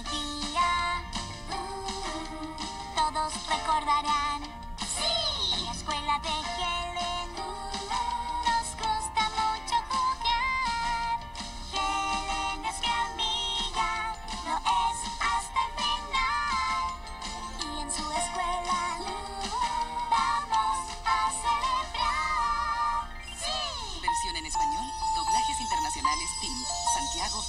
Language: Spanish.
día uh, todos recordarán. ¡Sí! La escuela de Helen uh, nos gusta mucho jugar. Helen es mi amiga, lo es hasta el final. Y en su escuela uh, vamos a celebrar. ¡Sí! Versión en español, doblajes internacionales, Team Santiago